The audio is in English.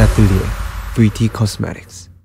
Lathulia, 3T Cosmetics.